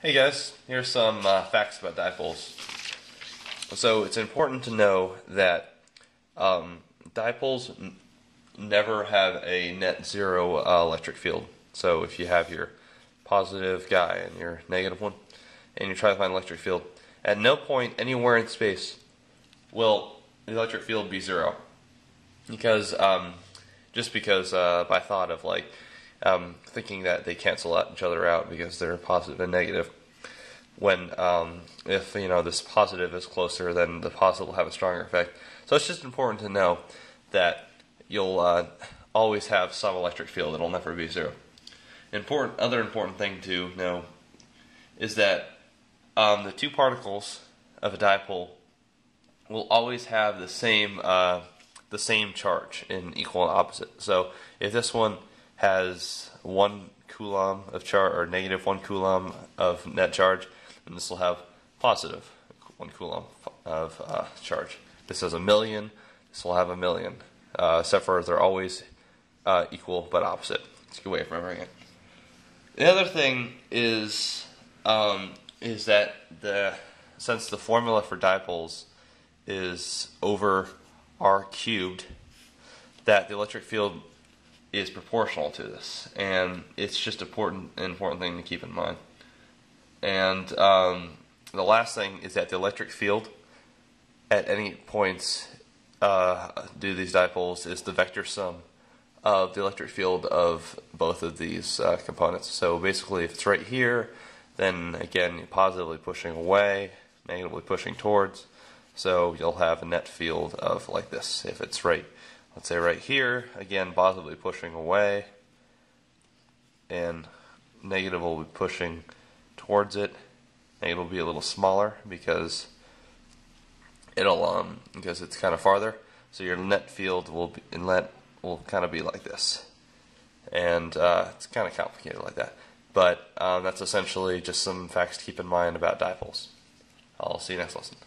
Hey guys, here's some uh, facts about dipoles. So it's important to know that um, dipoles never have a net zero uh, electric field. So if you have your positive guy and your negative one, and you try to find electric field, at no point anywhere in space will the electric field be zero. Because um, just because uh, by thought of like um, thinking that they cancel each other out because they're positive and negative. When um, if you know this positive is closer, then the positive will have a stronger effect. So it's just important to know that you'll uh, always have some electric field. It'll never be zero. Important other important thing to know is that um, the two particles of a dipole will always have the same uh, the same charge in equal and opposite. So if this one has one coulomb of charge or negative one coulomb of net charge, and this will have positive one coulomb of uh, charge. This has a million. This will have a million. Uh, except for they're always uh, equal but opposite. It's a good way of remembering it. The other thing is um, is that the since the formula for dipoles is over r cubed, that the electric field is proportional to this, and it's just important an important thing to keep in mind. And um, the last thing is that the electric field at any points uh, due to these dipoles is the vector sum of the electric field of both of these uh, components. So basically, if it's right here, then again, positively pushing away, negatively pushing towards. So you'll have a net field of like this. If it's right let's say right here, again, positively pushing away, and negative will be pushing towards it. Will be a little smaller because it'll um because it's kind of farther. So your net field will be inlet will kind of be like this, and uh, it's kind of complicated like that. But um, that's essentially just some facts to keep in mind about dipoles. I'll see you next lesson.